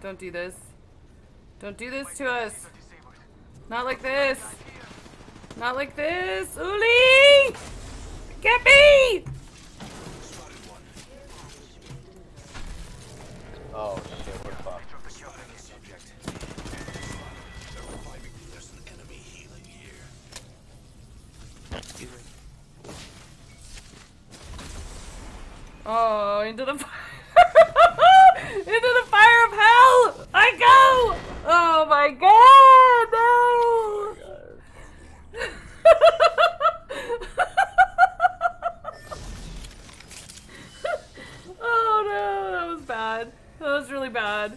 Don't do this. Don't do this to us. Not like this. Not like this. Uli! Get me! Oh shit, we're fucked. Oh, into the fire. my god! No! Oh my god. oh no, that was bad. That was really bad.